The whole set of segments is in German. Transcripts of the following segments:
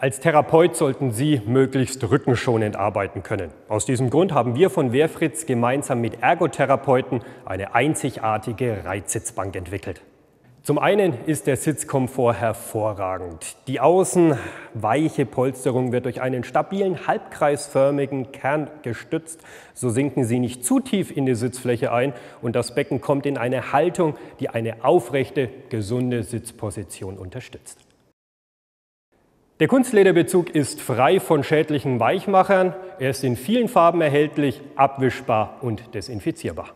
Als Therapeut sollten Sie möglichst rückenschonend arbeiten können. Aus diesem Grund haben wir von Wehrfritz gemeinsam mit Ergotherapeuten eine einzigartige Reizsitzbank entwickelt. Zum einen ist der Sitzkomfort hervorragend. Die außen weiche Polsterung wird durch einen stabilen halbkreisförmigen Kern gestützt. So sinken Sie nicht zu tief in die Sitzfläche ein und das Becken kommt in eine Haltung, die eine aufrechte, gesunde Sitzposition unterstützt. Der Kunstlederbezug ist frei von schädlichen Weichmachern. Er ist in vielen Farben erhältlich, abwischbar und desinfizierbar.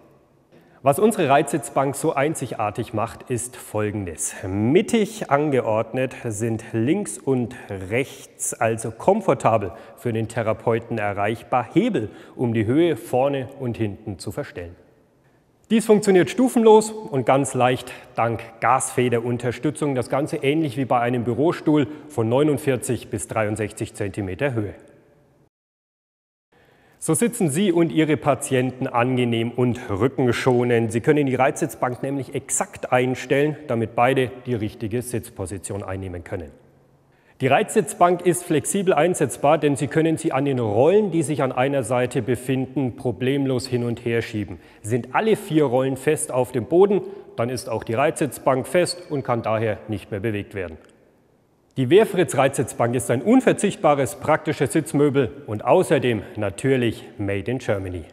Was unsere Reizsitzbank so einzigartig macht, ist folgendes. Mittig angeordnet sind links und rechts, also komfortabel für den Therapeuten erreichbar, Hebel, um die Höhe vorne und hinten zu verstellen. Dies funktioniert stufenlos und ganz leicht dank Gasfederunterstützung. Das Ganze ähnlich wie bei einem Bürostuhl von 49 bis 63 cm Höhe. So sitzen Sie und Ihre Patienten angenehm und rückenschonend. Sie können die Reizsitzbank nämlich exakt einstellen, damit beide die richtige Sitzposition einnehmen können. Die Reizsitzbank ist flexibel einsetzbar, denn Sie können sie an den Rollen, die sich an einer Seite befinden, problemlos hin und her schieben. Sind alle vier Rollen fest auf dem Boden, dann ist auch die Reizsitzbank fest und kann daher nicht mehr bewegt werden. Die Wehrfritz Reizsitzbank ist ein unverzichtbares praktisches Sitzmöbel und außerdem natürlich Made in Germany.